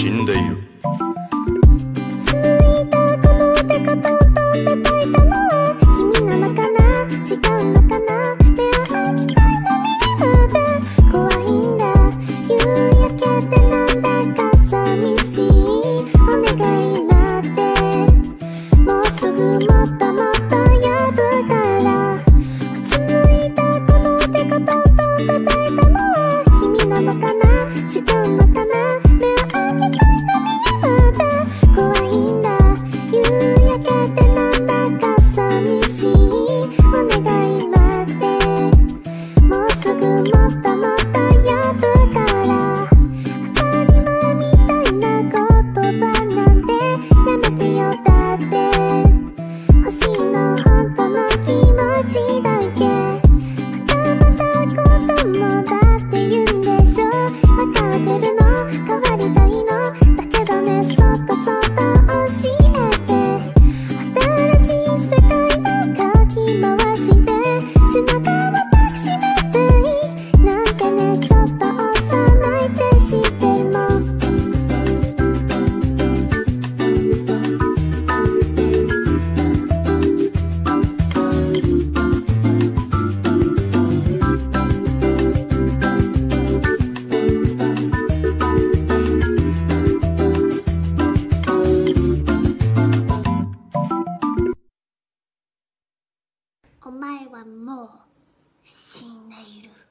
死んでいる。お前はもう死んでいる。